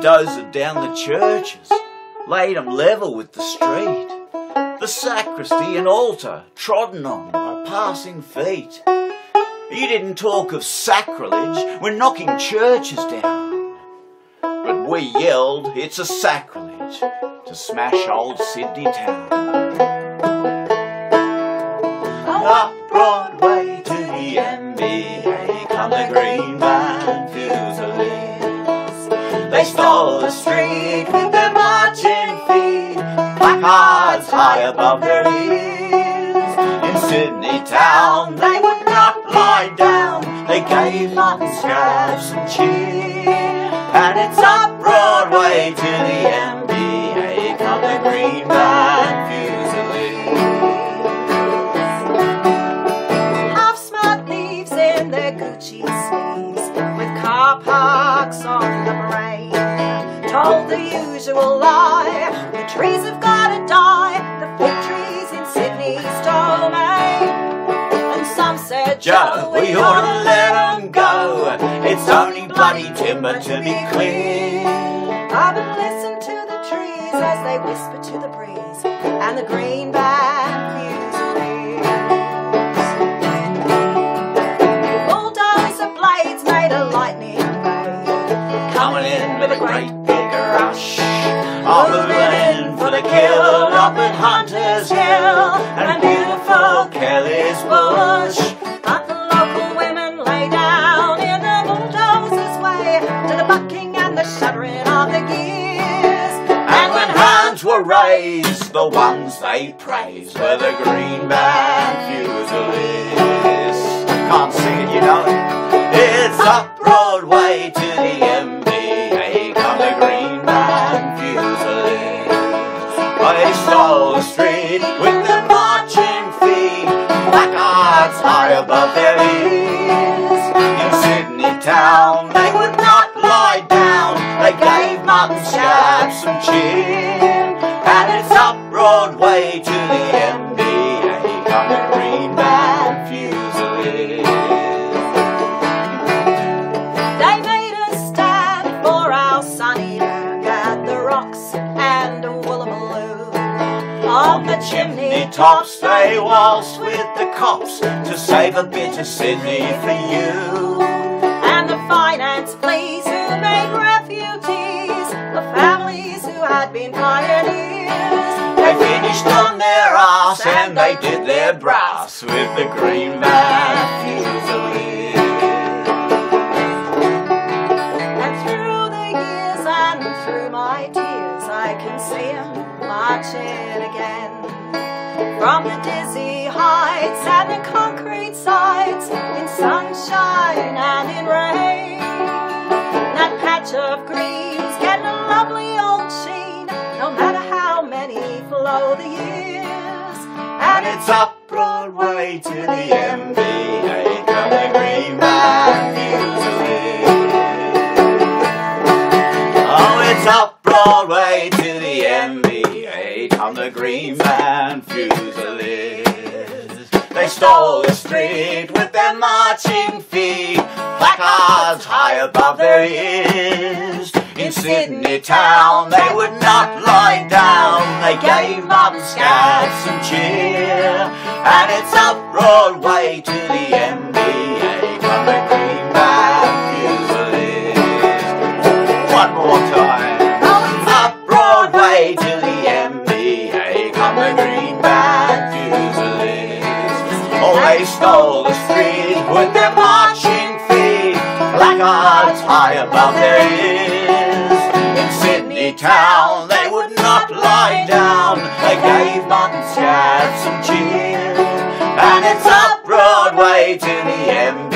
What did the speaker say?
bulldozed down the churches, laid 'em level with the street. The sacristy and altar trodden on by passing feet. You didn't talk of sacrilege when knocking churches down. But we yelled, it's a sacrilege to smash old Sydney town. Up Broadway to the NBA, high above their ears. In Sydney town, they would not lie down, they gave Martin scraps and cheer. And it's up Broadway to the NBA, come the Green Ban Fusiliers. Half smart thieves in their Gucci sleeves with car parks on the brain. Told the usual lie, the trees Joe, we ought to let 'em go. It's only bloody timber to be clear. I've been listening to the trees as they whisper to the breeze, and the Green Ban Fusiliers. Bulldozer blades made a lightning ray, Coming in with a great big rush. All moving in for the kill up at Hunter's Hill and were raised, the ones they praised were the Green Ban Fusiliers. Can't sing it, you know. It's up Broadway to the NBA, come the Green Ban Fusiliers. They stole the street with their marching feet, placards high above their ears. In Sydney town, they would not lie down, they gave Martin Scab some cheer. And Broadway to the come the Green Fusiliers. They made a stand for our Sunnybank at the Rocks and Woolloomooloo. On the chimney tops they waltzed with the cops to save a bit of Sydney for you. and the finance fleas who made refugees of families who had been pioneers. Finished on their arse and they did their brass with the Green Fusiliers. And through the years and through my tears, I can see him marching again. From the dizzy heights and the concrete sides, in sunshine and in rain. That patch of green's many flow the years. And it's up Broadway to the NBA, come the Green Ban Fusiliers. Oh, it's up Broadway to the NBA, come the Green Ban Fusiliers. They stole the street with their marching feet, placards high above their ears. In Sydney town, they would not gave Martin Scad some cheer. And it's up Broadway to the NBA, come the Green Ban Fusiliers. One more time. Up Broadway to the NBA, come the Green Ban Fusiliers. Oh, they stole the street with their marching feet, placards high above their ears. In Sydney town, not lie down. They gave Martin Scad some cheer. And it's up Broadway to the NBA.